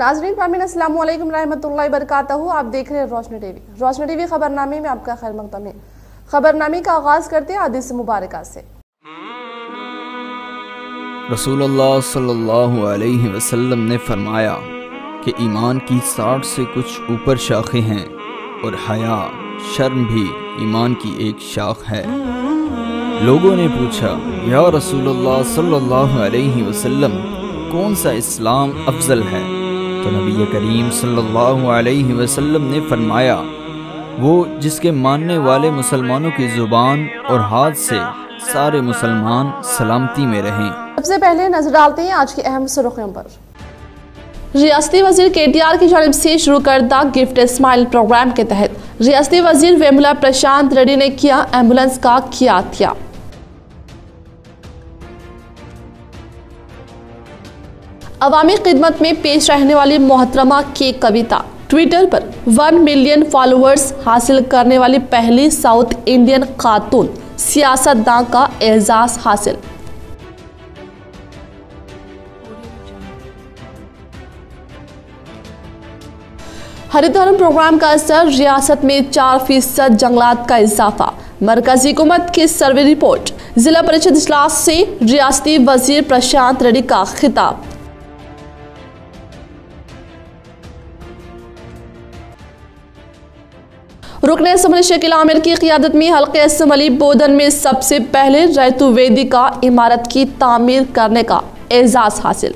नाजरीन पामिन वालेकुम रहमतुल्लाहि बरकातहू आप देख रहे हैं रोशनी टीवी। रोशनी टीवी खबरनामे में आपका खैर मकदम है खबरनामे का आगाज़ करते हैं हदीस मुबारक से। रसूलुल्लाह सल्लल्लाहु वसल्लम ने फरमाया कि ईमान की साठ से कुछ ऊपर शाखें हैं और हया, शर्म भी ईमान की एक शाख है। लोगों ने पूछा, या रसूलुल्लाह सल्लल्लाहु अलैहि वसल्लम, कौन सा इस्लाम अफजल है? तो नबी करीम सल्लल्लाहु अलैहि वसल्लम ने फरमाया, वो जिसके मानने वाले मुसलमानों की ज़ुबान और हाथ से सारे मुसलमान सलामती में रहें। सबसे पहले नज़र डालते हैं आज की अहम सुर्खियों पर। रियासती वज़ीर के टी आर की जानब से शुरू करदा गिफ्ट स्माइल प्रोग्राम के तहत, रियासती वज़ीर वेमुला प्रशांत रेड्डी ने किया एंबुलेंस का किया किया अवामी खिदमत में पेश रहने वाली मोहतरमा की कविता। ट्विटर पर वन मिलियन फॉलोअर्स हासिल करने वाली पहली साउथ इंडियन खातून सियासतदान का एजाज हासिल। हरितधर्म प्रोग्राम का असर, रियासत में चार फ़ीसद जंगलात का इजाफा। मरकजी हुकूमत की सर्वे रिपोर्ट। जिला परिषद इजलास से रियासती वज़ीर प्रशांत रेड्डी का खिताब। रुकन असम्बली शकील आमिर की क्यादत में हल्के असम्बली बोधन में सबसे पहले रैतु वेदिका इमारत की तामीर करने का एजाज हासिल।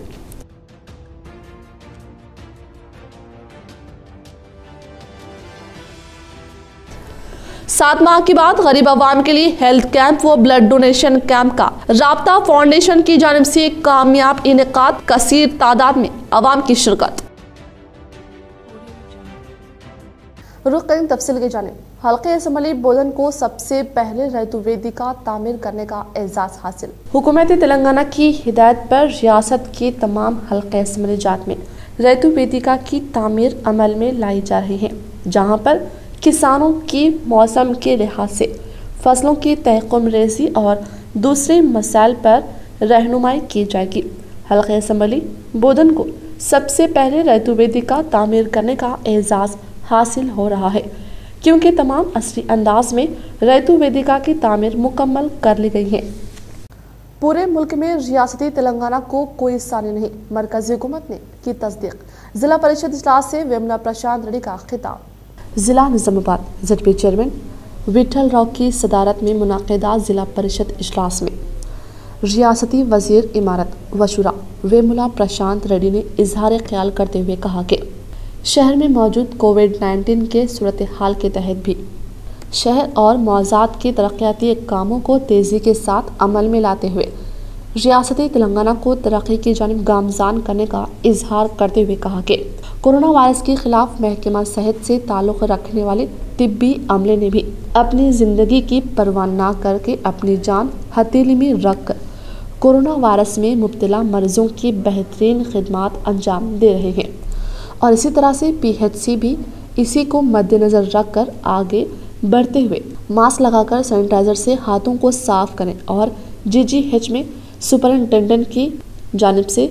सात माह के बाद गरीब आवाम के लिए हेल्थ कैंप व ब्लड डोनेशन कैंप का राबता फाउंडेशन की जानब से कामयाब इनका कसीर तादाद में आवाम की शिरकत। रुख करें तफसील की जाने हल्के असम्बली बोधन को सबसे पहले रैतु वेदिका तामीर करने का एजाज हासिल। हुकूमत तेलंगाना की हिदायत पर रियासत के तमाम हल्के असम्बली जात में रैतु वेदिका की तामीर अमल में लाई जा रही है, जहाँ पर किसानों की मौसम के लिहाज से फ़सलों की तहकुम रेजी और दूसरे मसाइल पर रहनुमाई की जाएगी। हल्के असम्बली बोधन को सबसे पहले रैतु वेदिका तामीर करने का एजाज़ हासिल हो रहा है। क्योंकि तमाम असली अंदाज में रैतु वेदिका की तामीर मुकम्मल कर ली गई है। पूरे मुल्क में रियासती तेलंगाना को कोई सानी नहीं मरकजी हुकूमत ने की तस्दीक। जिला परिषद इजलास से वेमना प्रशांत रेड्डी का खिताब। जिला निजामाबाद जेडपी चेयरमैन विठल राव की सदारत में मुनदा जिला परिषद इजलास में। रियासती वज़ीर इमारत, वशुरा। वेमुला प्रशांत रेड्डी ने इजहार ख्याल करते हुए कहा कि शहर में मौजूद कोविड 19 के सूरत हाल के तहत भी। शहर और मौजाद के तरक्याती कामों को तेज़ी के साथ अमल में लाते हुए, रियासती तेलंगाना को तरक्की की जानब गामजान करने का इजहार करते हुए कहा कि कोरोना वायरस के खिलाफ महकमा सेहत से ताल्लुक़ रखने वाले तिब्बी अमले ने भी अपनी ज़िंदगी की परवाह ना करके अपनी जान हथेली में रख कर कोरोना वायरस में मुब्तला मरीजों की बेहतरीन खदमात अंजाम दे रहे हैं। और इसी तरह से पीएचसी भी इसी को मद्देनज़र रख कर आगे बढ़ते हुए मास्क लगाकर सैनिटाइज़र से हाथों को साफ़ करें और जीजीएच में सुपरिंटेंडेंट की जानब से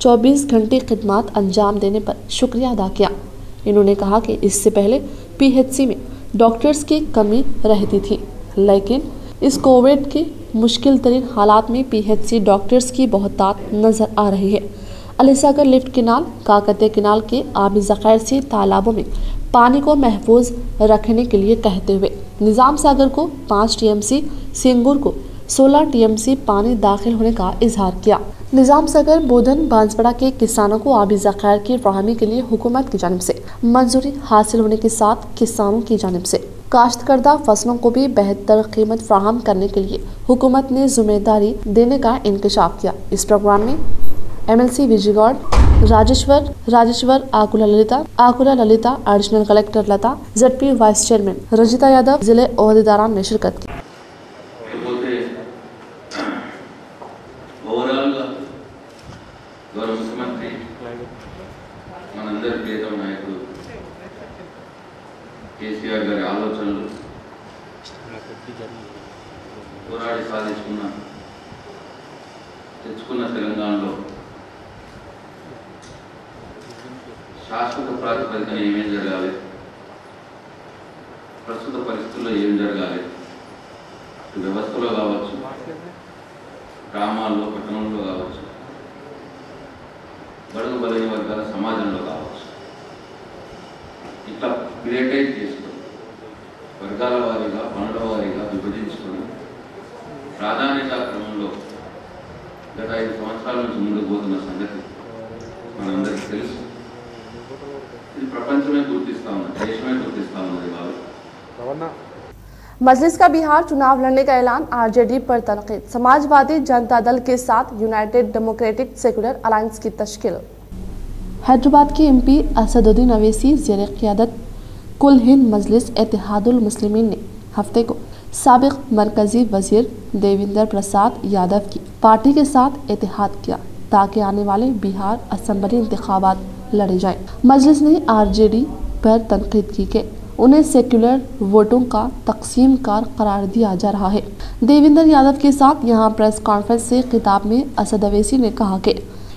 24 घंटे खदमात अंजाम देने पर शुक्रिया अदा किया। इन्होंने कहा कि इससे पहले पीएचसी में डॉक्टर्स की कमी रहती थी, लेकिन इस कोविड के मुश्किल तरीन हालात में पीएचसी डॉक्टर्स की बहुतात नज़र आ रही है। Alisagar lift canal Kakatiya canal के आबी ज़ख़ैर से तालाबों में पानी को महफूज रखने के लिए कहते हुए, निज़ाम सागर को पाँच टीएमसी सिंगूर को 16 टीएमसी पानी दाखिल होने का इजहार किया। निज़ाम सागर, बोधन बांसवाड़ा के किसानों को आबी ज़ख़ैर की फ्राहमी के लिए हुकूमत की जानब से, मंजूरी हासिल होने के साथ किसानों की जानब से। काश्त करदा फ़सलों को भी बेहतर कीमत फ्राहम करने के लिए हुकूमत ने ज़िम्मेदारी देने का इंकशाफ किया। इस प्रोग्राम में MLC Vijaygoud Rajeshwar Rajeshwar Akula Lalitha Akula Lalitha additional collector Latha ZP vice chairman Ranjitha Yadav ज़िले अहदेदारान ने शिरकत की కేసీఆర్ శాశ్వత ప్రాతిపదికన ఏమేం జరగాలి? ప్రస్తుత పరిస్థితుల్లో ఏం జరగాలి? వ్యవస్థలో కావచ్చు గ్రామాల్లో పట్టణంలో కావచ్చు బడుగు బలైన వర్గాల సమాజంలో కావచ్చు. ఇట్లా క్రియేటైజ్ చేసుకొని వర్గాల వారీగా పనుల వారీగా విభజించుకొని ప్రాధాన్యత క్రమంలో గత ఐదు సంవత్సరాల నుంచి ముందుకు పోతున్న సంగతి మనందరికీ తెలుసు. मजलिस का बिहार चुनाव लड़ने का ऐलान आरजेडी पर तनकीद। समाजवादी जनता दल के साथ यूनाइटेड डेमोक्रेटिक सेकुलर अलायंस की तश्किल। हैदराबाद के एमपी असदुद्दीन अवेसी जेर क्यादत। कुल हिंद मजलिस एतिहादुल ने हफ़्ते को सबक मरकज़ी वज़ीर देवेंद्र प्रसाद यादव की पार्टी के साथ एतिहाद किया ताकि आने वाले बिहार असम्बली इंतबात लड़े जाएँ। मजलिस ने आरजेडी पर तनकीद की कि उन्हें सेक्युलर वोटों का तकसीम कार करार दिया जा रहा है। देवेंद्र यादव के साथ यहाँ प्रेस कॉन्फ्रेंस से खिताब में असद अवैसी ने कहा कि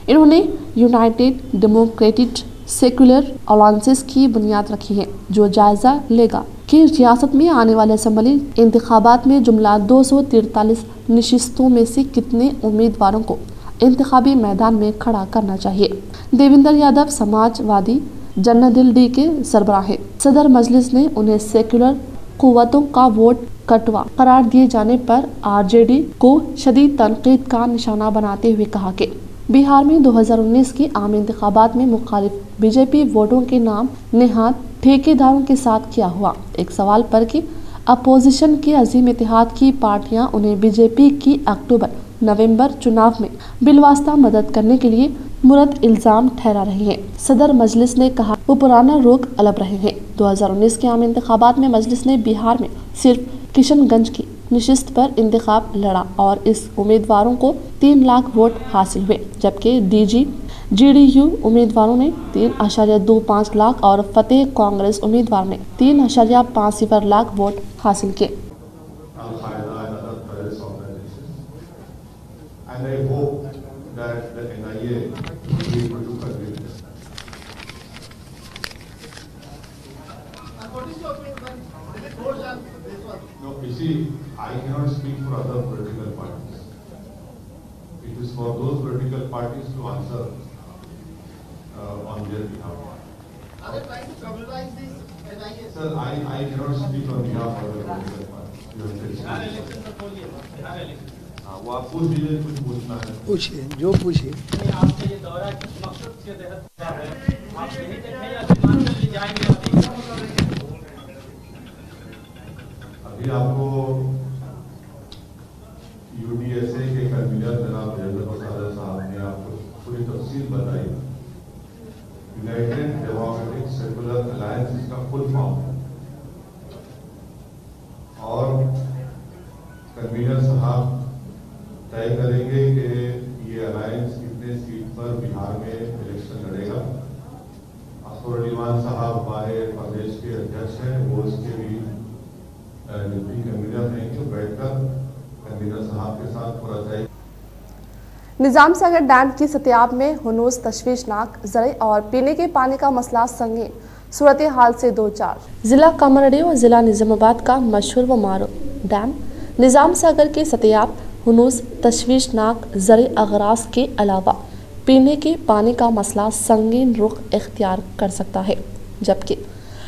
इन्होंने यूनाइटेड डेमोक्रेटिक सेक्युलर अलायंसेस की बुनियाद रखी है, जो जायजा लेगा कि रियासत में आने वाले असम्बली इंतबात में जुमला दो सौ तिरतालीस नशिस्तों में से कितने उम्मीदवारों को इंतखाबी मैदान में खड़ा करना चाहिए। देवेंद्र यादव समाजवादी जन्नदिल डी के सरबराह हैं। सदर मजलिस ने उन्हें सेक्युलर कुतों का वोट कटवा। करार दिए जाने पर आरजेडी को शदीद तनकीद का निशाना बनाते हुए कहा कि बिहार में 2019 की आम इंतबात में मुखालिफ बीजेपी वोटों के नाम नेहाद ठेकेदारों के साथ किया हुआ। एक सवाल पर कि अपोजिशन के अजीम इतिहाद की पार्टियाँ उन्हें बीजेपी की अक्टूबर नवंबर चुनाव में बिलवास्ता मदद करने के लिए मुरत इल्ज़ाम ठहरा रहे हैं। सदर मजलिस ने कहा, वो पुराना रोग अलग रहे हैं। 2019 के आम इंतबात में मजलिस ने बिहार में सिर्फ़ किशनगंज की नशिस्त पर इंतखाब लड़ा और इस उम्मीदवारों को तीन लाख वोट हासिल हुए, जबकि डीजी, जीडीयू उम्मीदवारों ने तीन आशार्य दो पाँच लाख और फतेह कांग्रेस उम्मीदवार ने तीन आशार्य पाँच सिफर लाख वोट हासिल किए। And I hope that the NIA will be able to convict them. No, you see, I cannot speak for other political parties. It is for those political parties to answer uh, on their behalf. Are they trying to communalize this NIA? Sir, I, I cannot speak on behalf of the political parties. You have to हाँ, वो आप कुछ पूछना है। पूछिए जो पूछिए। आपका ये दौरा किस मकसद के तहत है? आप यही देखें या हिमाचल ले जाएँगे अभी अभी आपको यूडीएसए के कन्वीनर जनाब देवेंद्र प्रसाद साहब ने आपको पूरी तफसील बताई। यूनाइटेड डेमोक्रेटिक सेकुलर अलायंस इसका फुल फॉर्म है। ये अलायंस कितने सीट पर बिहार में इलेक्शन लड़ेगा? असफर ईमान साहब हमारे प्रदेश के अध्यक्ष हैं वो इसके भी डिप्टी कन्वीनर हैं जो बैठकर कन्वीनर साहब के साथ पूरा तय निज़ाम सागर डैम की सत्याब में हनूस तशवीशनाक ज़रिए और पीने के पानी का मसला संगीन। सूरत हाल से दो चार। जिला कामरडी और जिला निजामाबाद का मशहूर व मारूफ डैम। निज़ाम सागर के सत्याब हनूस तशवीशनाक ज़र अगराज के अलावा पीने के पानी का मसला संगीन रुख इख्तियार कर सकता है, जबकि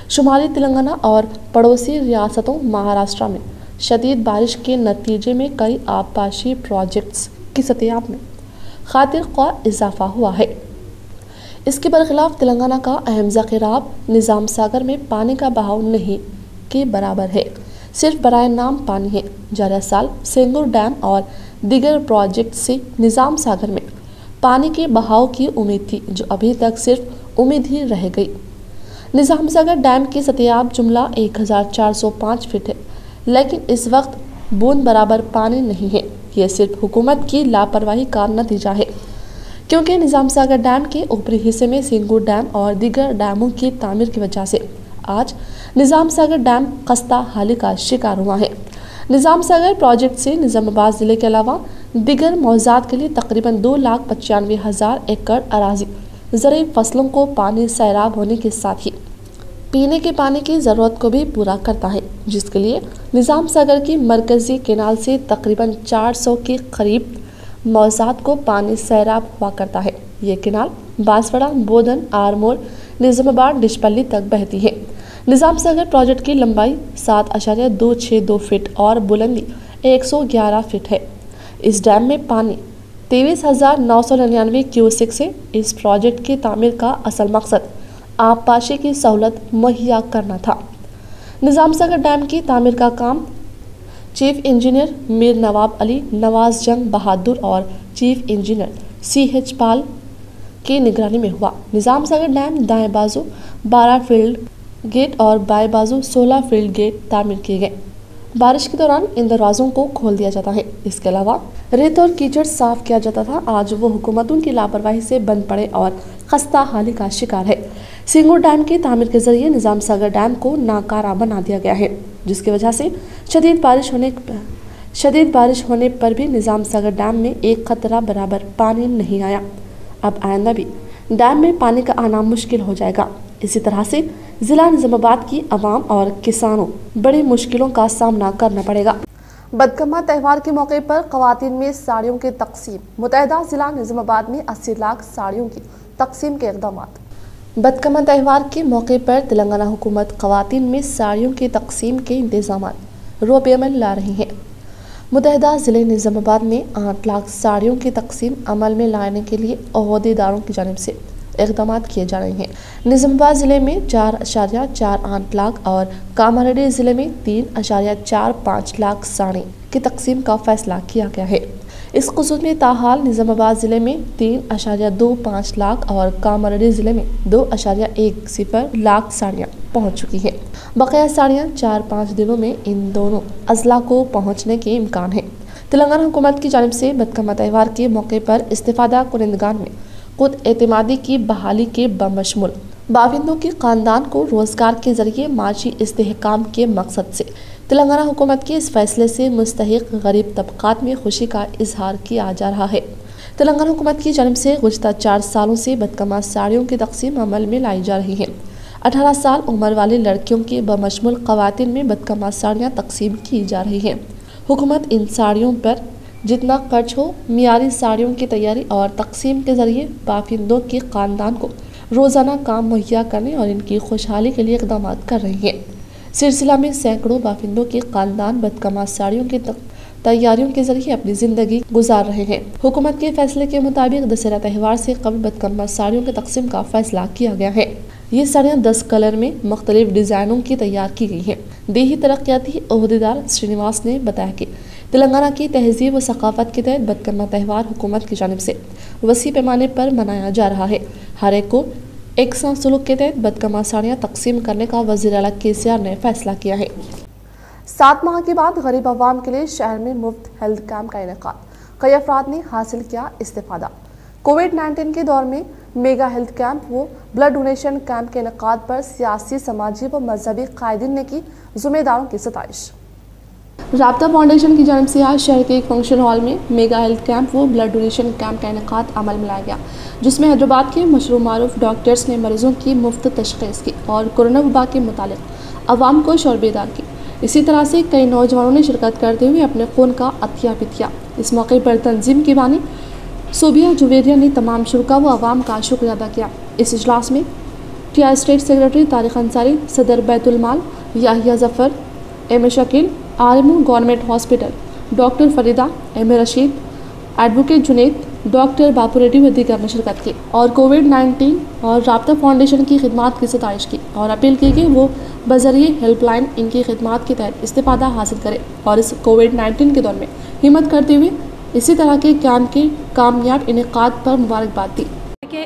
शुमाली तेलंगाना और पड़ोसी रियासतों महाराष्ट्र में शदीद बारिश के नतीजे में कई आबपाशी प्रोजेक्ट्स की सत्याब में खातिर का इजाफा हुआ है। इसके बरखिलाफ तेलंगाना का अहम ज़ख़ीराब निज़ाम सागर में पानी का बहाव नहीं के बराबर है। सिर्फ़ बराए नाम पानी है जरा साल सेंगूर डैम और दिगर प्रोजेक्ट से निज़ाम सागर में। पानी के बहाव की उम्मीद थी, जो अभी तक सिर्फ़ उम्मीद ही रह गई। निज़ाम सागर डैम की सतयाब जुमला 1405 फीट है, लेकिन इस वक्त बूंद बराबर पानी नहीं है। यह सिर्फ़ हुकूमत की लापरवाही का नतीजा है, क्योंकि निज़ाम सागर डैम के ऊपरी हिस्से में सिंगूर डैम और दीगर डैमों की तामीर की वजह से आज निज़ाम सागर डैम खस्ता हाली का शिकार हुआ है। निज़ाम सागर प्रोजेक्ट से निज़ामाबाद ज़िले के अलावा दिगर मौजाद के लिए तकरीबन दो लाख पचानवे हज़ार एकड़ अराजी ज़रिए फ़सलों को पानी सैराब होने के साथ ही पीने के पानी की ज़रूरत को भी पूरा करता है, जिसके लिए निज़ाम सागर की मरकज़ी केनाल से तकरीबन 400 के करीब मौजाद को पानी सैराब हुआ करता है। ये केनाल बांसवाड़ा, बोधन, आरमोर, निज़ामाबाद, डिशपल्ली तक बहती है। निज़ाम सागर प्रोजेक्ट की लंबाई सात आशार्य दो छः दो फिट और बुलंदी एक सौ ग्यारह फीट है। इस डैम में पानी तेईस हज़ार नौ सौ निन्यानवे क्यूसिक से इस प्रोजेक्ट की तामीर का असल मकसद आबपाशी की सहूलत मुहैया करना था। निज़ाम सागर डैम की तामीर का काम चीफ इंजीनियर मीर नवाब अली, नवाज़ जंग बहादुर और chief engineer C H Pal की निगरानी में हुआ। निज़ाम सागर डैम दाएँ बाजू 12 फ़ील्ड गेट और बाएँ बाजू 16 फ़ील्ड गेट तामीर किए गए। बारिश के दौरान इन दरवाज़ों को खोल दिया जाता है। इसके अलावा रेत और कीचड़ साफ़ किया जाता था। आज वो हुकूमतों की लापरवाही से बंद पड़े और खस्ता हाली का शिकार है। सिंगूर डैम की तामीर के ज़रिए निज़ाम सागर डैम को नाकारा बना दिया गया है, जिसकी वजह से शदीद बारिश होने शदीद बारिश होने पर भी निज़ाम सागर डैम में एक खतरा बराबर पानी नहीं आया। अब आइंदा भी, डैम में पानी का आना मुश्किल हो जाएगा। इसी तरह से ज़िला निज़ामाबाद की आवाम और किसानों बड़ी मुश्किलों का सामना करना पड़ेगा। बदकमा त्यौहार के मौके पर खातन में साड़ियों की तकसीम। मुतहदा ज़िला निज़ामाबाद में अस्सी लाख साड़ियों की तकसीम के इकदाम बदकमा त्यौहार के मौके पर तेलंगाना हुकूमत खातन में साड़ियों की तकसीम के इंतज़ाम रोब अमल ला रही हैं। मुतहदा ज़िले निज़ामाबाद में आठ लाख साड़ियों की तकसीम अमल में लाने के लिए अहदेदारों की जानब से इकदाम किए जा रहे हैं। निज़ामाबाद ज़िले में चार अशारिया चार आठ लाख और कामारेड्डी ज़िले में तीन अशारिया चार पाँच लाख साड़ी की तकसीम का फैसला किया गया है। इस खसूस में ताहाल निज़ामाबाद ज़िले में तीन अशारिया दो पाँच लाख और कामारेड्डी ज़िले में दो अशारिया एक सिफर लाख साड़ियाँ पहुँच चुकी हैं। बकाया साड़ियाँ चार पाँच दिनों में इन दोनों अजला को पहुँचने के इम्कान है। तेलंगाना हुकूमत की जानब से बदकमा त्यौहार के मौके पर इस्तीफादा कुनंदगान में खुद एतमादी की बहाली के बमशमुल। बाविंदों के ख़ानदान को रोज़गार के ज़रिए माशी इसकाम के मकसद से। तेलंगाना हुकूमत के इस फैसले से मुस्तक गरीब तबक़ात में खुशी का इजहार किया जा रहा है। तेलंगाना हुकूमत की जन्म से गुजशत चार सालों से बदकमा साड़ियों की तकसीम अमल में लाई जा रही है। अठारह साल उम्र वाली लड़कियों के बमशमुल खवतिन में बदकमा साड़ियाँ तकसीम की जा रही हैं। हुकूमत इन साड़ियों पर जितना खर्च हो मीरी साड़ियों की तैयारी और तकसीम के ज़रिए बाफिंदों के ख़ानदान को रोज़ाना काम मुहैया करने और इनकी खुशहाली के लिए इकदाम कर रही हैं। सिलसिला में सैकड़ों बाफिंदों के ख़ानदान बदकमा साड़ियों की तैयारियों के ज़रिए अपनी ज़िंदगी गुजार रहे हैं। हुकूमत के फैसले के मुताबिक दशहरा त्यौहार से कबल बदकमा साड़ियों की तकसीम का फैसला किया गया है। ये साड़ियाँ दस कलर में मुख्तलिफ़ डिज़ाइनों की तैयार की गई हैं। देही तरक्याती अहदेदार श्रीनिवास ने बताया कि तेलंगाना की तहजीब व सकाफत के तहत बदकरमा त्यौहार हुकूमत की जानब से वसी पैमाने पर मनाया जा रहा है। हर एक को एक सा सलूक के तहत बदकमा साड़ियाँ तकसीम करने का वजी अला के ने फैसला किया है। सात माह के बाद गरीब आवाम के लिए शहर में मुफ़्त हेल्थ कैंप का इनका कई अफराद ने हासिल किया इस्तेफादा। कोविड 19 के दौर में मेगा हेल्थ कैंप व ब्लड डोनेशन कैंप के इनका पर सियासी, समाजी व मजहबी कायदीन ने की जिम्मेदारों की सताइश। रबता फाउंडेशन की जानब से आज शहर के एक फ़ंक्शन हॉल में मेगा हेल्थ कैंप व ब्लड डोनेशन कैंप का इनका अमल में लाया गया। जिसमें हैदराबाद के मशरूम मारूफ डॉक्टर्स ने मरीजों की मुफ़्त तशखीस की और कोरोना वबा के मुतालिक आवाम को शोरबेदार की। इसी तरह से कई नौजवानों ने शिरकत करते हुए अपने खून का अतिया भी किया। इस मौके पर तंजीम की बानी सोबिया जुवेरिया ने तमाम शुरा व आवाम का शुक्रिया अदा किया। इस अजलास में T state secretary Tariq Ansari, सदर Baitulmal Yahiya Zafar, M Shakeel Armoor government hospital, doctor Farida, M A Rashid, advocate Junaid, doctor Bapu Reddy व दीगर ने शिरकत की और कोविड 19 और रबता फाउंडेशन की खिदमत की सतश की और अपील की कि वो बजरिए हेल्पलाइन इनकी खिदमत के तहत इस्तेफादा हासिल करें और इस कोविड 19 के दौर में हिम्मत करते हुए इसी तरह के कैंप के कामयाब इनका पर मुबारकबाद दी। कि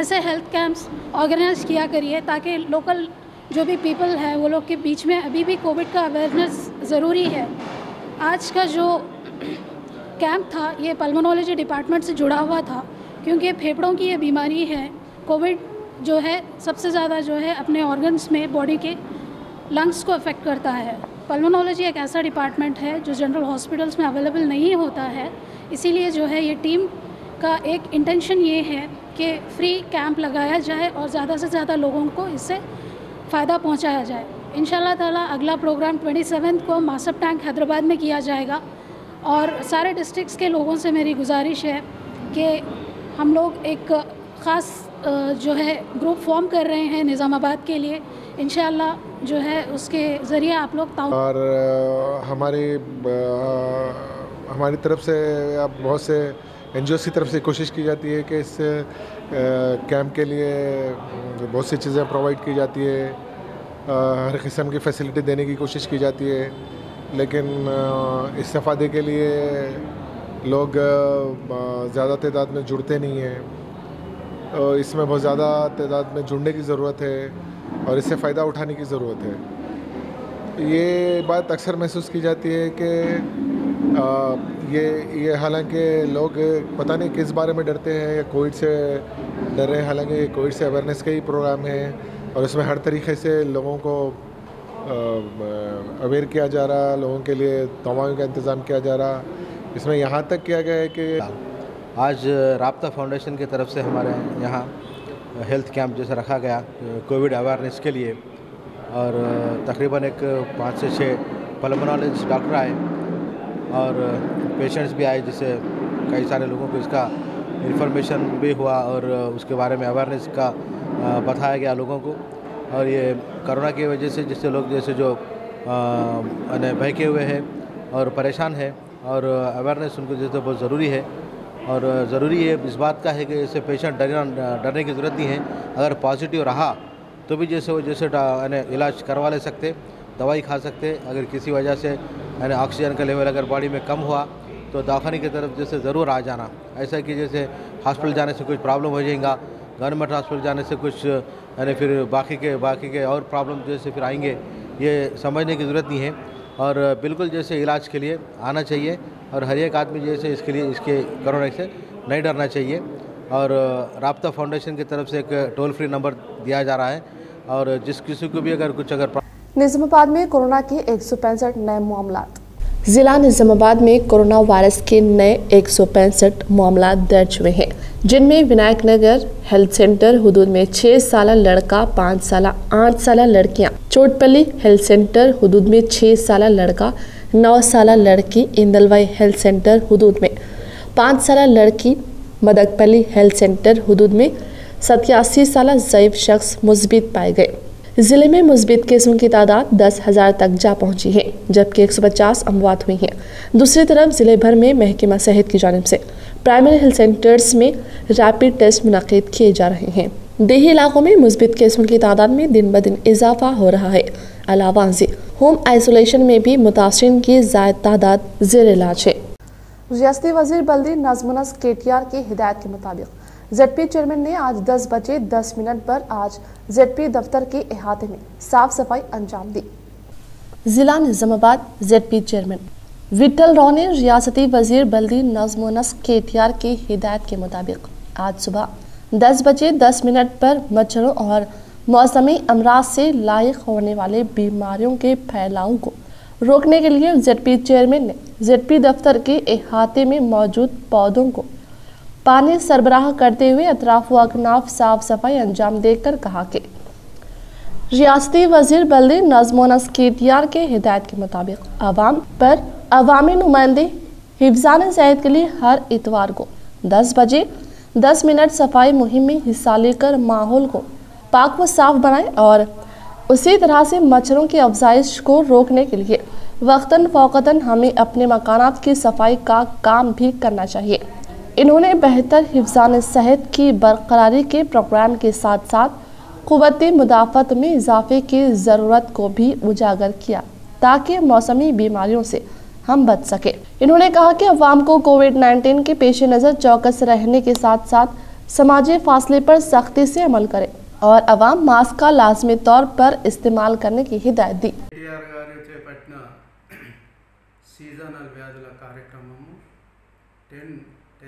ऐसे हेल्थ कैंप्स ऑर्गेनाइज किया करिए ताकि लोकल जो भी पीपल है, वो लोग के बीच में अभी भी कोविड का अवेयरनेस ज़रूरी है। आज का जो कैंप था, ये पल्मोनोलॉजी डिपार्टमेंट से जुड़ा हुआ था, क्योंकि फेफड़ों की ये बीमारी है। कोविड जो है, सबसे ज़्यादा जो है अपने ऑर्गन्स में बॉडी के लंग्स को अफेक्ट करता है। पल्मोनोलॉजी एक ऐसा डिपार्टमेंट है, जो जनरल हॉस्पिटल्स में अवेलेबल नहीं होता है। इसीलिए जो है, ये टीम का एक इंटेंशन ये है कि फ्री कैंप लगाया जाए और ज़्यादा से ज़्यादा लोगों को इससे फ़ायदा पहुँचाया जाए। इन ताला अगला प्रोग्राम 27 को मासब टैंक हैदराबाद में किया जाएगा। और सारे डिस्ट्रिक्स के लोगों से मेरी गुजारिश है कि हम लोग एक ख़ास जो है ग्रुप फॉर्म कर रहे हैं निज़ामाबाद के लिए। इन जो है, उसके ज़रिए आप लोग और हमारी हमारी तरफ़ से अब बहुत से एन की तरफ़ से कोशिश की जाती है कि इस कैंप के लिए बहुत सी चीज़ें प्रोवाइड की जाती है। हर किस्म की फैसिलिटी देने की कोशिश की जाती है। लेकिन इस्तेफादे के लिए लोग ज़्यादा तादाद में जुड़ते नहीं हैं। इसमें बहुत ज़्यादा तादाद में जुड़ने की ज़रूरत है और इससे फ़ायदा उठाने की ज़रूरत है। ये बात अक्सर महसूस की जाती है कि ये ये हालाँकि लोग पता नहीं किस बारे में डरते हैं, या कोविड से डर रहे हैं, हालाँकि कोविड से अवेयरनेस का ही प्रोग्राम है, और इसमें हर तरीके से लोगों को अवेयर किया जा रहा, लोगों के लिए दवाओं का इंतज़ाम किया जा रहा। इसमें यहाँ तक किया गया है कि आज राब्ता फाउंडेशन की तरफ़ से हमारे यहाँ हेल्थ कैंप जैसे रखा गया, कोविड अवेयरनेस के लिए। और तकरीबन एक पाँच से छः पल्मोनोलॉजिस्ट डॉक्टर आए और पेशेंट्स भी आए जिससे कई सारे लोगों को इसका इन्फॉर्मेशन भी हुआ और उसके बारे में अवेयरनेस का बताया गया लोगों को। और ये कोरोना की वजह से जिससे लोग जैसे जो माने बहके हुए हैं और परेशान है और अवेयरनेस उनको जैसे बहुत ज़रूरी है। और ज़रूरी है इस बात का है कि जैसे पेशेंट डरना, डरने की ज़रूरत नहीं है। अगर पॉजिटिव रहा तो भी जैसे वो जैसे इलाज करवा ले सकते। दवाई खा सकते हैं अगर किसी वजह से, यानी ऑक्सीजन का लेवल अगर बॉडी में कम हुआ तो दवाखाने की तरफ़ जैसे ज़रूर आ जाना। ऐसा कि जैसे हॉस्पिटल जाने से कुछ प्रॉब्लम हो जाएगा गवर्नमेंट हॉस्पिटल जाने से कुछ, यानी फिर बाकी के बाकी के और प्रॉब्लम जैसे फिर आएँगे, ये समझने की ज़रूरत नहीं है। और बिल्कुल जैसे इलाज के लिए आना चाहिए, और हर एक आदमी जैसे इसके लिए, इसके कोरोना से नहीं डरना चाहिए। और राब्ता फाउंडेशन की तरफ़ से एक टोल फ्री नंबर दिया जा रहा है, और जिस किसी को भी अगर कुछ अगर निजामाबाद में कोरोना के एक सौ पैंसठ नए मामला जिला निजामाबाद में कोरोना वायरस के नए एक मामला दर्ज हुए हैं, जिनमें विनायक नगर हेल्थ सेंटर हुदूद में छह साल लड़का, पाँच साल, आठ साल लड़कियाँ, चोटपल्ली हेल्थ सेंटर हुदूद में छह साल लड़का, नौ साल लड़की इंदलवाई हेल्थ सेंटर हुदूद में, पाँच साल लड़की मदकपली हेल्थ सेंटर हुदूद में सत्यासी साल जैब शख्स मुस्बित पाए गए। ज़िले में मुस्बित केसों की तादाद दस हज़ार तक जा पहुँची है, जबकि 150 अमवात हुई हैं। दूसरी तरफ़ ज़िले भर में महकमा सेहत की जानब से प्राइमरी हेल्थ सेंटर्स में रैपिड टेस्ट मुनद किए जा रहे हैं। देही इलाकों में मुस्बित केसों की तादाद में दिन ब दिन इजाफा हो रहा है। अलावा से होम आइसोलेशन में भी मुतासरीन की जायद तादाद जेर इलाज है। रियाती वज़ीर बल्दी नजमुनस के टी आर की हिदायत के मुताबिक जेडपी चेयरमैन ने आज 10 बजे 10 मिनट पर आज जेडपी दफ्तर के अहाते में साफ़ सफ़ाई अंजाम दी। जिला निजामाबाद जेडपी चेयरमैन विठल रॉ ने रियासती वज़ीर बल्दी नजमुनस के की हिदायत के मुताबिक आज सुबह 10 बजे 10 मिनट पर मच्छरों और मौसमी अमराज से लायक होने वाले बीमारियों के फैलाव को रोकने के लिए जेडपी चेयरमैन ने जेडपी दफ्तर के अहाते में मौजूद पौधों को पानी सरबराह करते हुए अतराफ व अकनाफ साफ़ सफ़ाई अंजाम देकर कहा कि रियासती वज़ीर बल्दी नजमोनस के के हिदायत के मुताबिक आवाम पर अवामी नुमाइंदे हिफान सेहत के लिए हर इतवार को 10 बजे 10 मिनट सफ़ाई मुहिम में हिस्सा लेकर माहौल को पाक व साफ़ बनाएँ और उसी तरह से मच्छरों की अफजाइश को रोकने के लिए वक्ता फ़ौकता हमें अपने मकानात की सफ़ाई का काम भी करना चाहिए। इन्होंने बेहतर हिफान सेहत की बरकरारी के प्रोग्राम के साथ साथ कुत मुदाफ़त में इजाफे की ज़रूरत को भी उजागर किया, ताकि मौसमी बीमारियों से हम बच सकें। इन्होंने कहा कि अवाम को कोविड 19 के पेश नज़र चौकस रहने के साथ साथ समाजी फासले पर सख्ती से अमल करें और अवाम मास्क का लाजमी तौर पर इस्तेमाल करने की हिदायत दी। सीजनल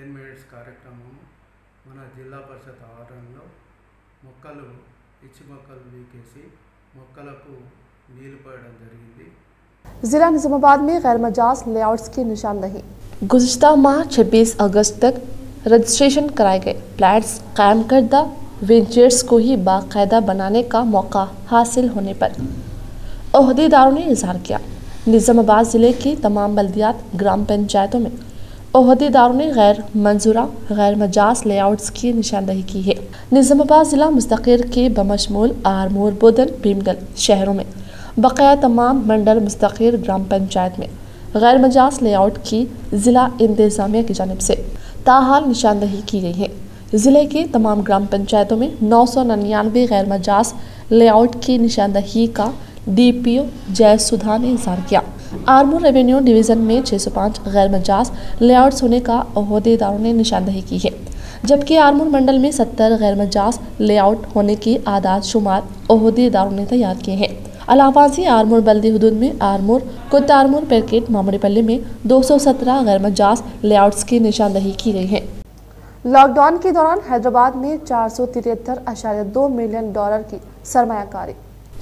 గారు చేపట్టిన సీజనల్ వ్యాధుల కార్యక్రమము టెన్ టెన్ మినిట్స్ కార్యక్రమము మన జిల్లా పరిషత్ ఆవరణలో మొక్కలు ఇచ్చి మొక్కలు వీకేసి మొక్కలకు నీళ్లు పోయడం జరిగింది जिला निजामाबाद में गैर मजाज लेआउट्स की निशानदही गुजशत माह 26 अगस्त तक रजिस्ट्रेशन कराए गए फ्लैट्स कायम करदा वेंचर्स को ही बाकायदा बनाने का मौका हासिल होने पर अहदेदारों ने इजहार किया निज़ामाबाद ज़िले की तमाम बल्दियात ग्राम पंचायतों में अहदेदारों ने गैर मंजूरा, गैर मजाज लेआउट्स की निशानदही की है। निज़ामाबाद ज़िला मुस्तकिर के बमशमूल आरमोर बुदन भीमगल शहरों में, बकाया तमाम मंडल मुस्तकिर ग्राम पंचायत में गैर मजाज लेआउट की ज़िला इंतज़ामिया की जानब से ताहाल निशानदही की गई है। ज़िले के तमाम ग्राम पंचायतों में नौ सौ निन्यानवे गैर मजाज लेआउट की निशानदही का डी पी ओ जय सुधा ने इजहार किया। आर्मूर रेवेन्यू डिवीज़न में 605 गैर मजाज लेआउट्स होने का अहदेदारों ने निशानदही की है, जबकि आर्मूर मंडल में 70 गैर मजाज लेआउट होने की आदाद शुमार अहदेदारों ने तैयार किए हैं। अलावासी आर्मूर बल्दी हदूद में आर्मूर, कुत आर्मूर पेरकेट मामड़ीपल्ली में 217 गैर मजाज लेआउट्स की निशानदही की गई है। लॉकडाउन के दौरान हैदराबाद में चार सौ तिहत्तर आशार्य दो मिलियन डॉलर की सरमायाकारी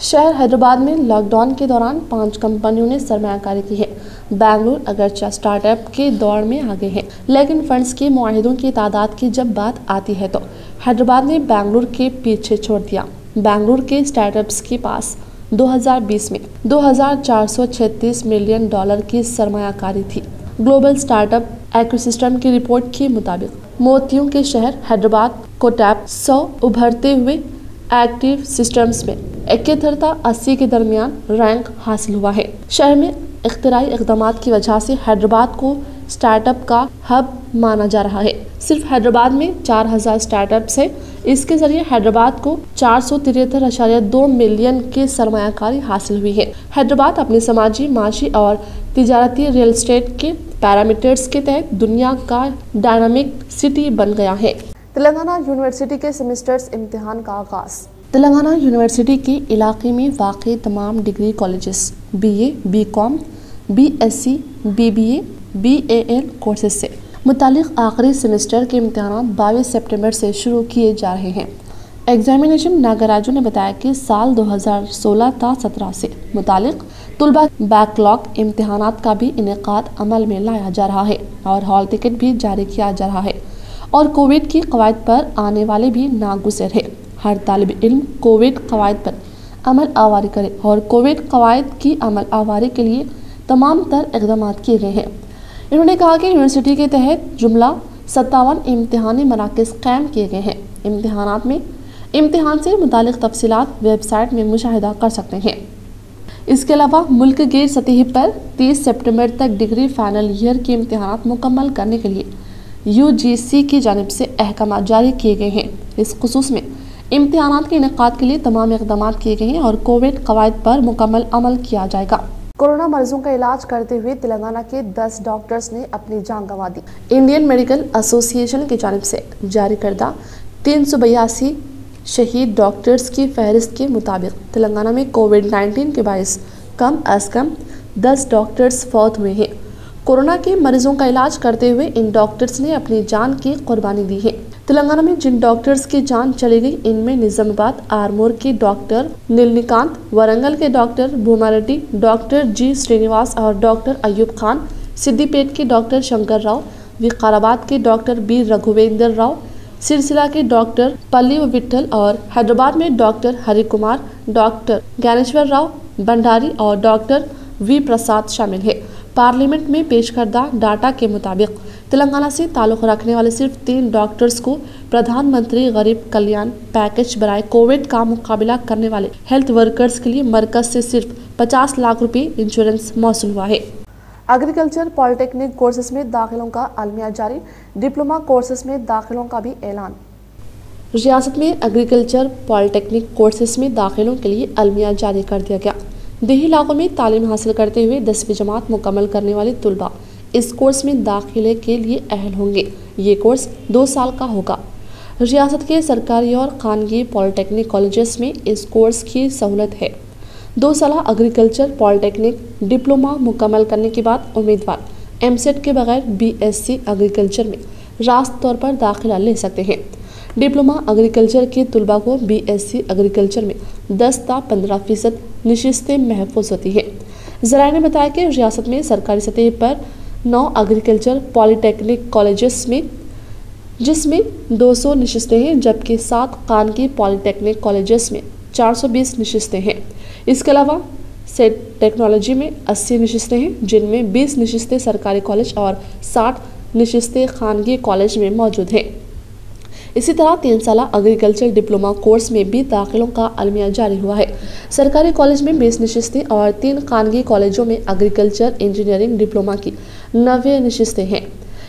शहर हैदराबाद में लॉकडाउन के दौरान पाँच कंपनियों ने सरमाकारी की है। बेंगलुरु, अगरचा स्टार्टअप के दौड़ में आगे है। लेकिन फंड्स के माहिदों की तादाद की जब बात आती है तो हैदराबाद ने बेंगलुरु के पीछे छोड़ दिया। बेंगलुरु के स्टार्टअप्स के पास 2020 में 2436 मिलियन डॉलर की सरमाकारी थी। ग्लोबल स्टार्टअप एक्विसिस्टम की रिपोर्ट के मुताबिक, मोतियों के शहर हैदराबाद को टैप सौ उभरते हुए एक्टिव सिस्टम्स में इकहत्तरता अस्सी के दरमियान रैंक हासिल हुआ है। शहर में इख्तराई इकदाम की वजह से हैदराबाद को स्टार्टअप का हब माना जा रहा है। सिर्फ़ हैदराबाद में 4000 स्टार्टअप्स है। इसके ज़रिए हैदराबाद को चार सौ तिरहत्तर आशार्य दो मिलियन के सरमाकारी हासिल हुई है। हैदराबाद अपने समाजी माशी और तजारती रियल स्टेट के पैरामीटर्स के तहत दुनिया का डायनामिक सिटी बन गया है। तेलंगाना यूनिवर्सिटी के सेमेस्टर्स इम्तिहान का आगाज़। तेलंगाना यूनिवर्सिटी के इलाके में वाक़ तमाम degree colleges BA, BCom, BSc, BBA, BAL courses से मुतालिक आखिरी सेमेस्टर के इम्तहान बाईस सितंबर से शुरू किए जा रहे हैं। एग्जामिनेशन नागराजू ने बताया कि साल 2016 था 17 से मुतालिक तलबा बैकलॉग इम्तहान का भी इनका अमल में लाया जा रहा है और हॉल टिकट भी जारी किया जा रहा है। और कोविड की कवायद पर आने वाले भी नागुजर है। हर तालब इल्म कोविड कवायद पर अमल आवारी करे और कोविड कवायद की अमल आवारी के लिए तमाम तर इकदाम किए गए हैं। इन्होंने कहा कि यूनिवर्सिटी के तहत जुमला सत्तावन इम्तहानी मराकज़ कायम किए गए हैं। इम्तहान में इम्तहान से मुतल तफसीत वेबसाइट में मुशाह कर सकते हैं। इसके अलावा मुल्क गेर सतह पर 30 सितंबर तक डिग्री फाइनल ईयर के इम्तहान मुकम्मल करने के लिए यूजीसी की जानब से अहकाम जारी किए गए हैं। इस खसूस में इम्तहान के इनका के लिए तमाम इकदाम किए गए हैं और कोविड कवायद पर मुकम्मल अमल किया जाएगा। कोरोना मरीजों का इलाज करते हुए तेलंगाना के 10 डॉक्टर्स ने अपनी जान गंवा दी। इंडियन मेडिकल एसोसिएशन की जानब से जारी करदा तीन सौ बयासी शहीद डॉक्टर्स की फहरिस्त के मुताबिक तेलंगाना में कोविड 19 के बायस कम अज कम 10 डॉक्टर्स फौत हुए हैं। कोरोना के मरीजों का इलाज करते हुए इन डॉक्टर्स ने अपनी जान की कुर्बानी दी है। तेलंगाना में जिन डॉक्टर्स की जान चली गई, इनमें निजामाबाद, आरमोर के डॉक्टर नीलनिकांत, वरंगल के doctor Bhumareddy, doctor G Srinivas और डॉक्टर अयूब खान, सिद्दीपेट के डॉक्टर शंकर राव, विकाराबाद के डॉक्टर बी रघुवेंद्र राव सिलसिला के डॉक्टर पल्ली विठल और हैदराबाद में डॉक्टर हरि कुमार डॉक्टर ज्ञानेश्वर राव, भंडारी और डॉक्टर वी प्रसाद शामिल है। पार्लियामेंट में पेश करदा डाटा के मुताबिक तेलंगाना से ताल्लुक़ रखने वाले सिर्फ़ तीन डॉक्टर्स को प्रधानमंत्री गरीब कल्याण पैकेज बनाए कोविड का मुकाबला करने वाले हेल्थ वर्कर्स के लिए मरकज से सिर्फ़ 50 लाख रुपए इंश्योरेंस मौसू हुआ है। एग्रीकल्चर पॉलिटेक्निक कोर्सेज में दाखिलों का अलमिया जारी, डिप्लोमा कोर्सेज में दाखिलों का भी ऐलान। रियासत में एग्रीकल्चर पॉलिटेक्निक कोर्सेज में दाखिलों के लिए अलमिया जारी कर दिया गया। देही इलाकों में तालीम हासिल करते हुए दसवीं जमात मुकम्मल करने वाले तलबा इस कोर्स में दाखिले के लिए अहल होंगे। ये कोर्स दो साल का होगा। रियासत के सरकारी और खानगी पॉलिटेक्निक कॉलेजेस में इस कोर्स की सहूलत है। दो साल एग्रीकल्चर पॉलिटेक्निक डिप्लोमा मुकम्मल करने के बाद उम्मीदवार एमसेट के बगैर बीएससी एग्रीकल्चर में रास्त तौर पर दाखिला ले सकते हैं। डिप्लोमा एग्रीकल्चर के तलबा को बीएससी एग्रीकल्चर में 10 ता 15 फ़ीसद नशस्तें महफूज होती हैं। जराए ने बताया कि रियासत में सरकारी सतह पर नौ एग्रीकल्चर पॉलीटेक्निक कॉलेजेस में, जिसमें 200 नशस्तें हैं, जबकि सात कानगी पॉलिटेक्निक कॉलेजेस में 420 नशस्तें हैं। इसके अलावा सेट टेक्नोलॉजी में 80 नशस्तें हैं, जिनमें 20 नशस्तें सरकारी कॉलेज और 60 नशस्तें खानगी कॉलेज में मौजूद हैं। इसी तरह तीन साल एग्रीकल्चर डिप्लोमा कोर्स में भी दाखिलों का अलमिया जारी हुआ है। सरकारी कॉलेज में बीस नशस्तें और तीन खानगी कॉलेजों में एग्रीकल्चर इंजीनियरिंग डिप्लोमा की नब्बे नशस्तें हैं।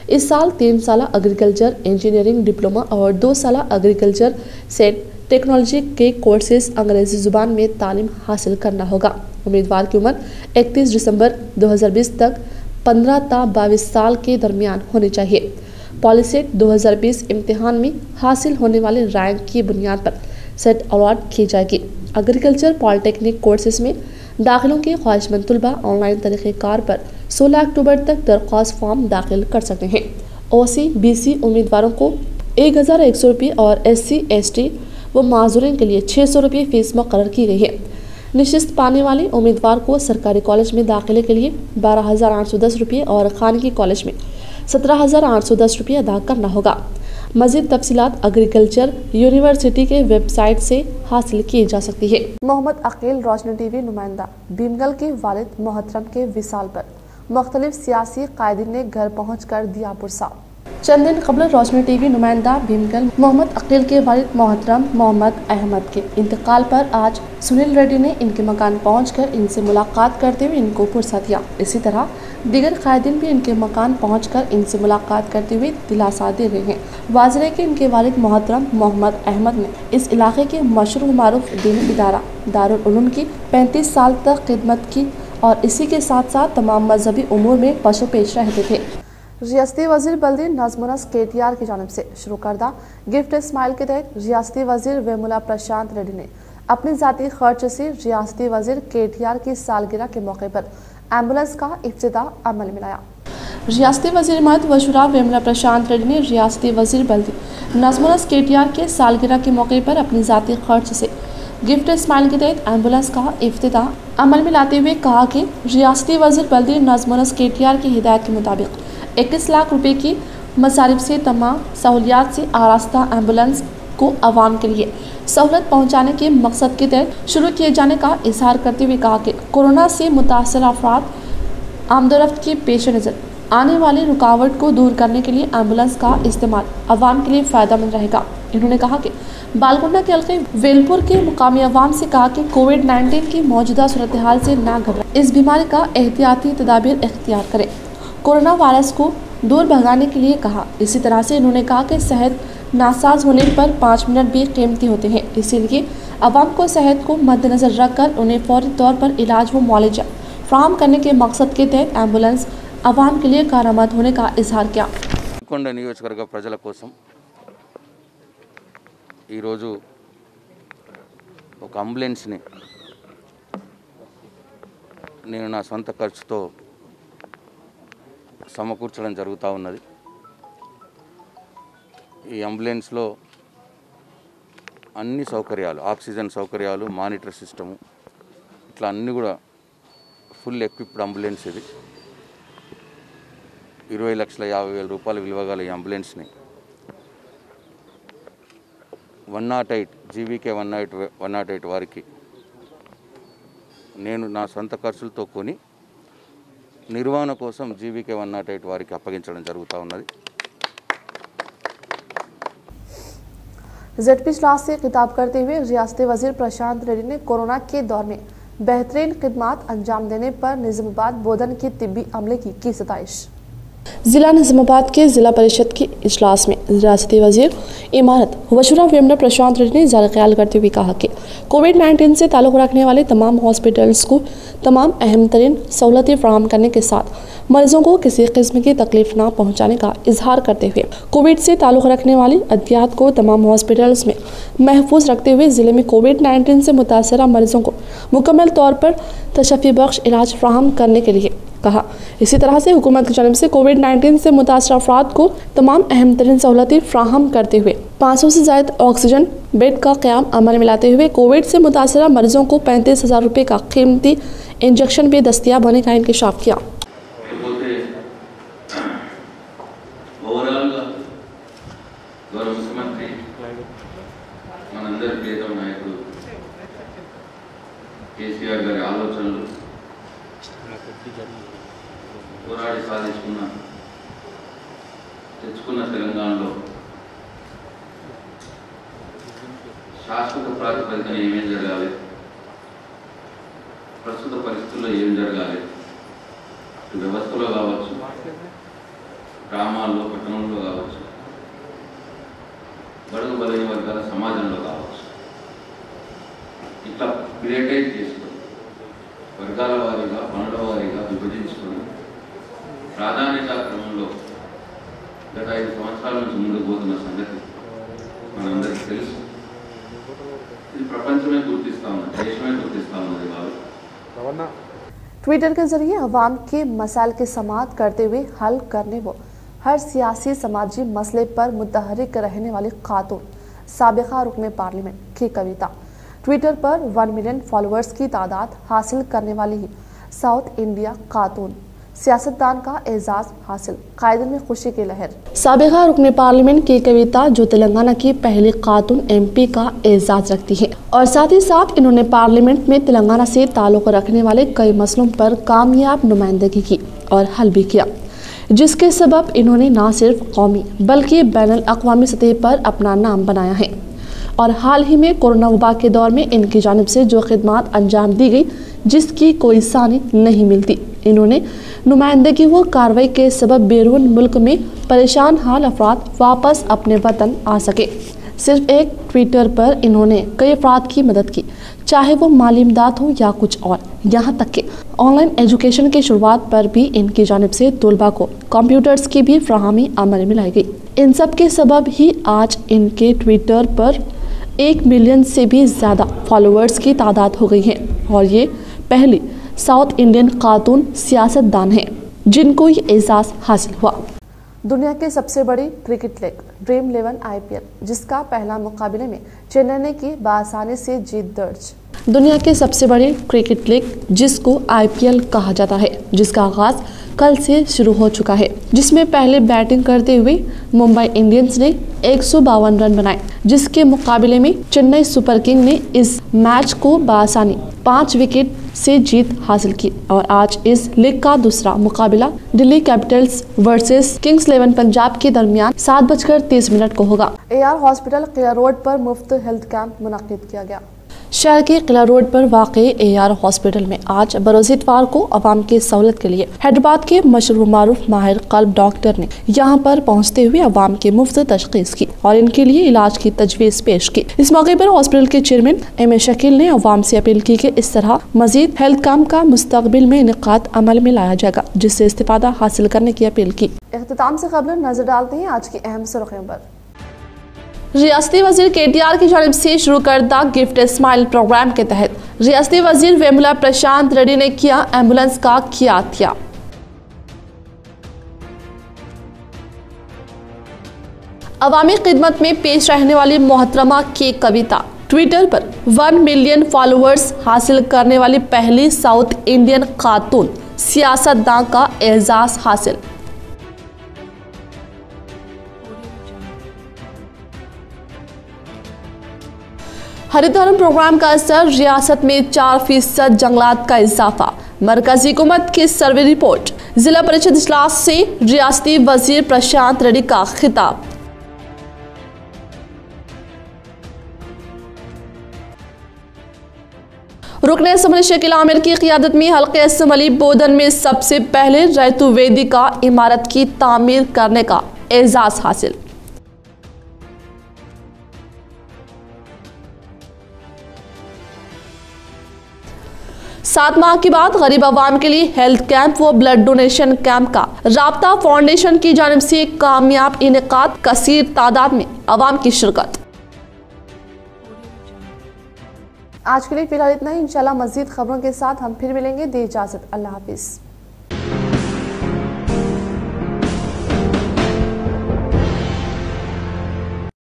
इस साल तीन साल एग्रीकल्चर इंजीनियरिंग डिप्लोमा और दो साल एग्रीकल्चर सेट टेक्नोलॉजी के कोर्सेज अंग्रेज़ी ज़ुबान में तालीम हासिल करना होगा। उम्मीदवार की उम्र 31 दिसंबर 2020 तक 15 ता 22 साल के दरमियान होनी चाहिए। पॉलिसेट 2020 इम्तिहान में हासिल होने वाले रैंक की बुनियाद पर सेट अवार्ड की जाएगी। एग्रीकल्चर पॉलिटेक्निक कोर्सेज में दाखिलों के ख्वाहिशमंद तलबा ऑनलाइन तरीक़ेकार पर 16 अक्टूबर तक दरख्वास्त फॉर्म दाखिल कर सकते हैं। ओ सी बी सी उम्मीदवारों को एक हज़ार एक सौ रुपये और एस सी एस टी व माजूरीन के लिए छः सौ रुपये फ़ीस मुकर की गई है। निश्चित पाने वाले उम्मीदवार को सरकारी कॉलेज में दाखिले के लिए बारह हज़ार आठ सौ दस रुपये और खानगी कॉलेज में सत्रह हज़ार आठ सौ दस रुपये अदा करना होगा। मजीद तफसीत एग्रीकल्चर यूनिवर्सिटी के वेबसाइट से हासिल की जा सकती है। मोहम्मद अकील, रोशनी टीवी, नुमाइंदा। भीमगल के वालिद मोहतरम के विशाल पर। मुख्तलिफ़ सियासी कायदीन ने घर पहुँच कर दिया पुरसा चंद दिन कबल रोशनी टीवी नुमाइंदा भीमगल मोहम्मद अकील के वालिद मोहतरम मोहम्मद अहमद के इंतकाल पर आज सुनील रेड्डी ने इनके मकान पहुंचकर इनसे मुलाकात करते हुए इनको पुरसा दिया। इसी तरह दिगर कायदीन भी इनके मकान पहुंचकर इनसे मुलाकात करते हुए दिलासा दे रहे हैं। वाजरे के इनके वालिद मोहतरम मोहम्मद अहमद ने इस इलाके के मशहूर मरूफ दीनी इदारा, दारुल की पैंतीस साल तक खिदमत की और इसी के साथ साथ तमाम मजहबी उमूर में पशु पेश रहते थे। रियासती वज़ीर बल्दी नजमुनस के टी आर की जानब से शुरू करदा। गिफ्ट स्माइल के तहत रियासती वज़ीर वेमुला प्रशांत रेड्डी ने अपने ज़ाती खर्च से रियासती वज़ीर के टी आर की सालगिरह के मौके पर एंबुलेंस का इफ्तः अमल में लाया रियासती वज़ीर मद वशुरा वेमुला प्रशांत रेड्डी ने रियासती वज़ीर बल्दी नजमुनस के टी आर के सालगिरह के मौके पर अपनी ज़ाती खर्च से गिफ्ट स्माइल के तहत एंबुलेंस का इफ्तः अमल में लाते हुए कहा कि रियासती वज़ीर बल्दी नजमुनस के टी आर की हिदायत के मुताबिक इक्कीस लाख रुपए की मसारिफ से तमाम सहूलियात से आरास्ता एंबुलेंस को आवाम के लिए सहूलत पहुँचाने के मकसद के तहत शुरू किए जाने का इजहार करते हुए कहा कि कोरोना से मुतासर अफराद आमदोरफ्त के पेश नज़र। आने वाली रुकावट को दूर करने के लिए एंबुलेंस का इस्तेमाल आवाम के लिए फ़ायदेमंद रहेगा। इन्होंने कहा कि बालकुंडा के हल्के वेलपुर के मुकामी अवाम से कहा कि कोविड 19 की मौजूदा सूरत हाल से ना घबराए। इस बीमारी का एहतियाती तदाबीर इख्तियार करें। कोरोना वायरस को दूर भगाने के लिए कहा इसी तरह से उन्होंने कहा कि सेहत नासाज होने पर पाँच मिनट भी कीमती होते हैं इसीलिए आवाम को सेहत को मद्देनज़र रखकर उन्हें फौरी तौर पर इलाज व मुआवजा फ्राहम करने के मकसद के तहत एम्बुलेंस आवाम के लिए कारामद होने का इजहार किया కొండ నియోజకవర్గ ప్రజల కోసం ఈరోజు ఒక అంబులెన్స్ని నేను నా సొంత ఖర్చుతో సమకూర్చడం జరుగుతూ ఉన్నది. ఈ అంబులెన్స్లో అన్ని సౌకర్యాలు ఆక్సిజన్ సౌకర్యాలు మానిటర్ సిస్టము ఇట్లా అన్నీ కూడా ఫుల్ ఎక్విప్డ్ అంబులెన్స్ ఇది. ఇరవై లక్షల యాభై వేల రూపాయలు విలువగల ఈ అంబులెన్స్ని one nought eight GVK one nought one nought eight వారికి నేను నా సొంత ఖర్చులతో కొని నిర్వహణ కోసం జీవీకే వన్ నాట్ ఎయిట్ వారికి అప్పగించడం జరుగుతూ ఉన్నది जेड पी इजलास से खिताब करते हुए रियासती वजीर प्रशांत रेड्डी ने कोरोना के दौर में बेहतरीन खदमात अंजाम देने पर निजामाबाद बोधन के तिब्बी अमले की की सताइश जिला निजामाबाद के जिला परिषद के इजलास में रियासती वज़ीर इमारत वशुरा वेमना प्रशांत रेड्डी ने ज़रा ख्याल करते हुए कहा कि कोविड 19 से ताल्लुक़ रखने वाले तमाम हॉस्पिटल्स को तमाम अहम तरीन सहूलतें फ्राहम करने के साथ मरीजों को किसी किस्म की तकलीफ़ ना पहुँचाने का इजहार करते हुए कोविड से ताल्लुक़ रखने वाली अद्यात को तमाम हॉस्पिटल्स में महफूज रखते हुए ज़िले में कोविड 19 से मुतासर मरीजों को मुकम्मल तौर पर तशफ़ी बख्श इलाज फ्राहम करने के लिए कहा। इसी तरह से हुकूमत की जानब से कोविड 19 से मुतासर अफराद को तमाम अहम तरीन सहूलतें फ्राहम करते हुए 500 से ज़ायद ऑक्सीजन बेड का क्याम अमल में लाते हुए कोविड से मुतासर मरीजों को पैंतीस हज़ार रुपये का कीमती इंजेक्शन भी दस्तियाब होने का इंकशाफ किया లేకపోతే ఓవరాల్గా ముఖ్యమంత్రి మనందరి ప్రియతమ నాయకుడు కేసీఆర్ గారి ఆలోచనలు పోరాడి సాధించుకున్న తెచ్చుకున్న తెలంగాణలో శాశ్వత ప్రాతిపదికన ఏమేం జరగాలి? ప్రస్తుత పరిస్థితుల్లో ఏం జరగాలి? వ్యవస్థలో కావచ్చు గ్రామాల్లో పట్టణంలో కావచ్చు బడుగు బలైన వర్గాల సమాజంలో కావచ్చు. ఇట్లా క్రియేటైజ్ ट्विटर के ज़रिए अवाम के मसाइल की समात करते हुए हल करने वो हर सियासी समाजी मसले पर मुतहरिक रहने वाली खातून, सबका रुकन पार्लियामेंट की कविता। ट्विटर पर वन मिलियन फॉलोअर्स की तादाद हासिल करने वाली साउथ इंडिया खातून। सियासतदान का एजाज हासिल। कायदे में खुशी की लहर। सबका रुकन पार्लियामेंट की कविता, जो तेलंगाना की पहली खातून एमपी का एजाज रखती है। और साथ ही साथ इन्होंने पार्लियामेंट में तेलंगाना से ताल्लुक रखने वाले कई मसलों पर कामयाब नुमाइंदगी की और हल भी किया। जिसके सबब इन्होंने न सिर्फ़ कौमी, बल्कि बैन अवी सतह पर अपना नाम बनाया है। और हाल ही में कोरोना वबा के दौर में इनकी जानब से जो खिदमत अंजाम दी गई, जिसकी कोई सानी नहीं मिलती। इन्होंने नुमाइंदगी व कार्रवाई के सबब बैरून मुल्क में परेशान हाल अफराद वापस अपने वतन आ सके। सिर्फ़ एक ट्विटर पर इन्होंने कई अफराद की मदद की, चाहे वो माली इमदाद हो या कुछ और। यहाँ तक कि ऑनलाइन एजुकेशन की शुरुआत पर भी इनकी जानब से तलबा को कंप्यूटर्स की भी फ्राहमी अमल में लाई गई। इन सब के सबब ही आज इनके ट्विटर पर एक मिलियन से भी ज़्यादा फॉलोअर्स की तादाद हो गई है। और ये पहली साउथ इंडियन खातून सियासतदान हैं जिनको ये एजाज़ हासिल हुआ। दुनिया के सबसे बड़ी cricket league Dream Eleven IPL जिसका पहला मुकाबले में चेन्नई ने की बासानी से जीत दर्ज। दुनिया के सबसे बड़े क्रिकेट लीग जिसको आईपीएल कहा जाता है जिसका आगाज़ कल से शुरू हो चुका है जिसमें पहले बैटिंग करते हुए मुंबई इंडियंस ने एक रन बनाए जिसके मुकाबले में चेन्नई सुपर किंग ने इस मैच को बासानी पाँच विकेट से जीत हासिल की। और आज इस लीग का दूसरा मुकाबला Delhi Capitals versus Kings Eleven Punjab के दरमियान सात बजकर तीस मिनट को होगा। ए आर हॉस्पिटल रोड पर मुफ़्त हेल्थ कैंप मुनद किया गया। शहर के किला रोड पर वाक़ ए आर हॉस्पिटल में आज बरोज इतवार को आवाम की सहूलत के लिए हैदराबाद के मशहूर मारूफ माहिर कल्ब डॉक्टर ने यहाँ पर पहुँचते हुए आवाम की मुफ़्त तशखीस की और इनके लिए इलाज की तजवीज़ पेश की। इस मौके पर हॉस्पिटल के चेयरमैन एम ए शकील ने आवाम से अपील की कि इस तरह मजीद हेल्थ काम का मुस्तबिल में इनका अमल में लाया जाएगा, जिससे इस्तेफादा हासिल करने की अपील की। अख्ताम से खबर नज़र डालते हैं आज की अहम सुर्खियों पर। रियासती वज़ीर के टी आर की जानब से शुरू करदा गिफ्ट स्माइल प्रोग्राम के तहत। रियासती वज़ीर वेमुला प्रशांत रेड्डी ने किया एंबुलेंस का किया थिया अवामी खिदमत में पेश रहने वाली मोहतरमा के कविता। ट्विटर पर, वन मिलियन फॉलोअर्स हासिल करने वाली पहली साउथ इंडियन खातून सियासतदान का एजाज हासिल। हरितधर्म प्रोग्राम का असर, रियासत में चार फ़ीसद जंगलात का इजाफा। मरकजी हुकूमत की सर्वे रिपोर्ट। जिला परिषद इजलास से रियासती वज़ीर प्रशांत रेड्डी का खिताब। रुकन असम्बली शकील आमिर की क्यादत में हल्के असम्बली बोधन में सबसे पहले रैतु वेदिका इमारत की तामीर करने का एजाज हासिल। सात माह के बाद गरीब आवाम के लिए हेल्थ कैंप व ब्लड डोनेशन कैंप का राबता फाउंडेशन की जानब ऐसी कामयाब इनका कसर तादाद में आवाम की शिरकत। आज के लिए फ़िलहाल इतना ही। इंशाल्लाह मजीद खबरों के साथ हम फिर मिलेंगे। दे इजाज़त। अल्लाह हाफिज़।